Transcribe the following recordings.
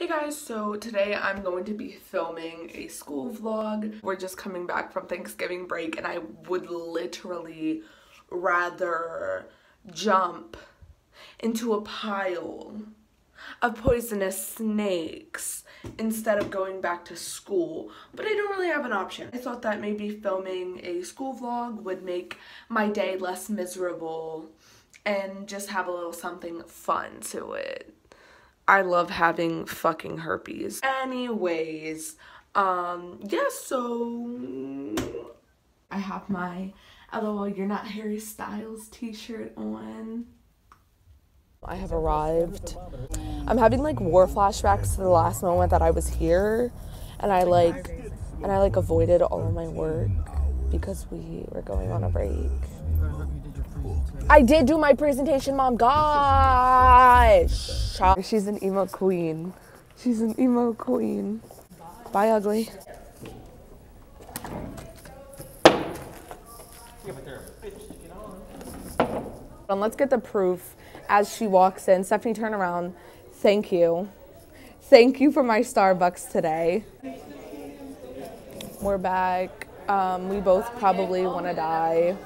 Hey guys, so today I'm going to be filming a school vlog. We're just coming back from Thanksgiving break and I would literally rather jump into a pile of poisonous snakes instead of going back to school. But I don't really have an option. I thought that maybe filming a school vlog would make my day less miserable and just have a little something fun to it. I love having fucking herpes. Anyways, um, yeah, so I have my LOL You're Not Harry Styles t-shirt on. I have arrived. I'm having like war flashbacks to the last moment that I was here and I like and I like avoided all of my work because we were going on a break. I did do my presentation, mom. Gosh. She's an emo queen. She's an emo queen. Bye, ugly. And let's get the proof as she walks in. Stephanie, turn around. Thank you. Thank you for my Starbucks today. We're back. Um, we both probably want to die.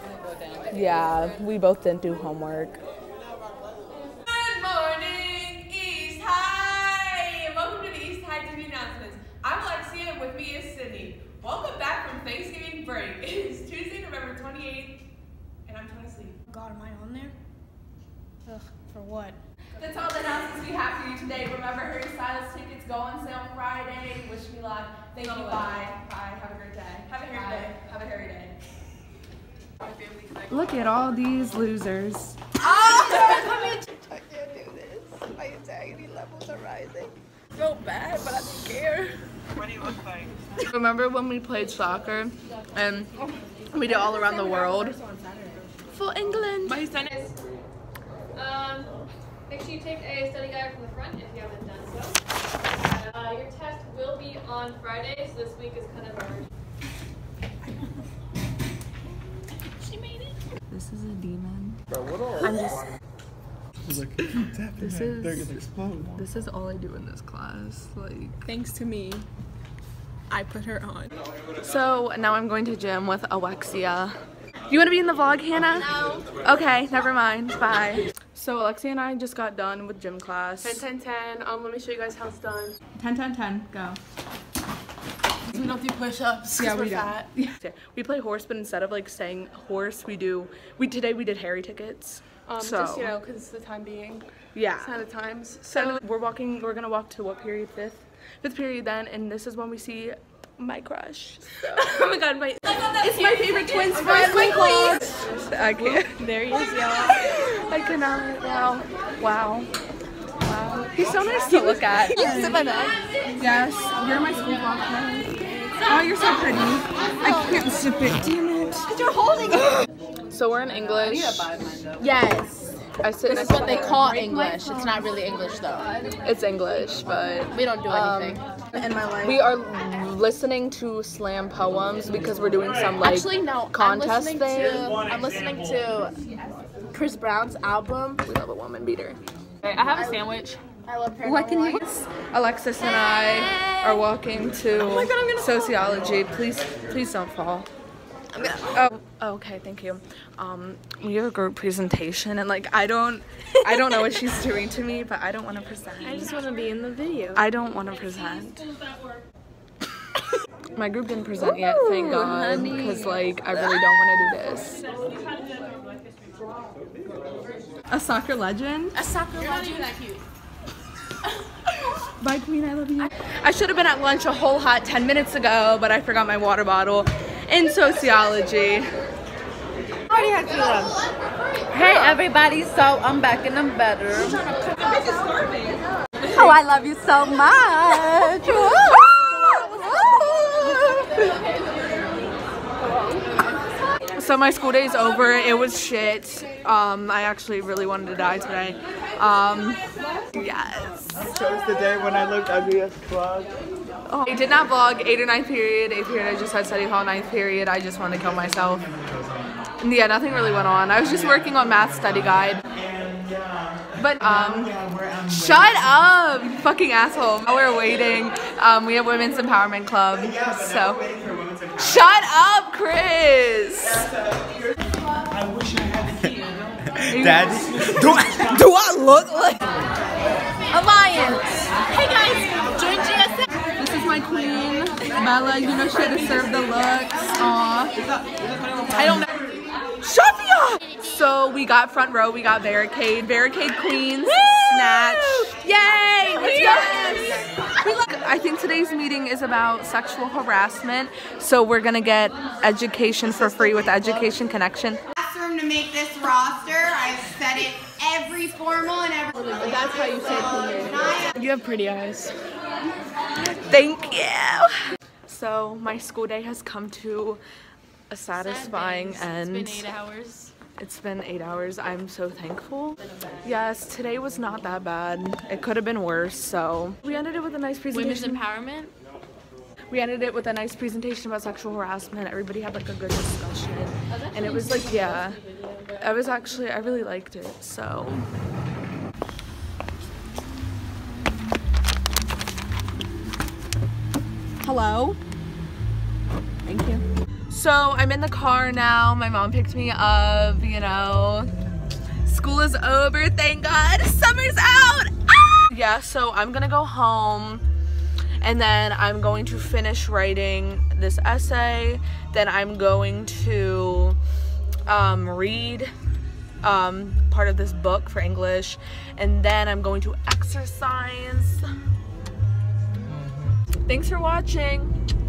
Yeah, we both didn't do homework. Good morning, East High! Welcome to the East High TV announcements. I'm Alexia, and with me is Sydney. Welcome back from Thanksgiving break. It is Tuesday, November 28th, and I'm trying to sleep. God, am I on there? Ugh, for what? That's all the announcements we have for you today. Remember, Harry Styles tickets go on sale Friday. Wish me luck. Thank you. Oh, Bye. Bye. Have a great day. Have a hairy day. Have a hairy day. Look at all these losers. I can't do this. My anxiety levels are rising. So bad, but I don't care. What do you look like? Remember when we played soccer and we did all around the world? For England. My son is. Um, make sure you take a study guide from the front if you haven't done so. Uh, your test will be on Friday, so this week is kind of our is a demon. I'm just. this is. They're gonna explode. This is all I do in this class. Like. Thanks to me, I put her on. So now I'm going to gym with Alexia. You want to be in the vlog, Hannah? No. Okay, never mind. Bye. So Alexia and I just got done with gym class. 10 10 10. Um, let me show you guys how it's done. 10, 10, 10, go. We don't do push ups. Yeah, we we're don't. fat. We play horse, but instead of like saying horse, we do. We today we did Harry tickets. Um, so just, you know, because it's the time being. yeah. Sign of times. So we're walking. We're gonna walk to what period? Fifth. Fifth period then, and this is when we see my crush. So oh my god, my. it's my favorite twins friend. I can't. There he is, y'all. I cannot. Wow. Wow. Wow. He's so nice to look at. Yes, you're my school vlog friend. Oh, you're so pretty. I can't sip it, damn it. Because you're holding it. So we're in English. Yes. I sit This is what they call English. It's not really English though. It's English, but We don't do um, anything. In my life. we are listening to slam poems because we're doing some like Actually, no. contest I'm listening thing. to. I'm listening to Chris Brown's album. We love a woman beater. I have a sandwich. I love her. What can you? Alexis and I are walking to Oh God, sociology. Please, please don't fall. Oh, okay, thank you. Um, we have a group presentation, and like I don't, I don't know what she's doing to me, but I don't want to present. I just want to be in the video. I don't want to present. My group didn't present yet, thank God, because like I really don't want to do this. A soccer legend? A soccer legend. Bye, Queen, I love you. I should have been at lunch a whole hot 10 minutes ago, but I forgot my water bottle in sociology. Hey everybody, so I'm back and I'm better. Oh, I love you so much. So my school day is over. It was shit. Um, I actually really wanted to die today. Um, yes. chose the day when I looked ugly as fuck. Oh, I did not vlog 8 or 9th period. 8th period I just had study hall. 9th period I just wanted to kill myself. And yeah, nothing really went on. I was just working on math study guide. But um, shut up, you fucking asshole. We're waiting, um, we have Women's Empowerment Club. So shut up, Chris. Dad, Do I, do I look like Alliance. Hey guys, join GSA. this is my queen, Bella? You know she had to serve the looks. Aw. I don't know. Shafia! So we got front row, we got barricade, barricade queens, snatch. Yay! Let's go! I think today's meeting is about sexual harassment, so we're gonna get education for free with Education Connection. classroom to make this roster. I've said it every formal and every. That's how you say You have pretty eyes. Thank you. So my school day has come to a satisfying end. It's been eight hours. It's been eight hours. I'm so thankful. Yes, today was not that bad. It could have been worse. So we ended it with a nice presentation. Women's empowerment. we ended it with a nice presentation about sexual harassment. Everybody had like a good discussion, and it was like yeah, I was actually I really liked it. So. Hello. So I'm in the car now. My mom picked me up, you know. School is over, thank God. Summer's out. Ah! Yeah, so I'm gonna go home and then I'm going to finish writing this essay. Then I'm going to um, read um, part of this book for English, and then I'm going to exercise. Thanks for watching.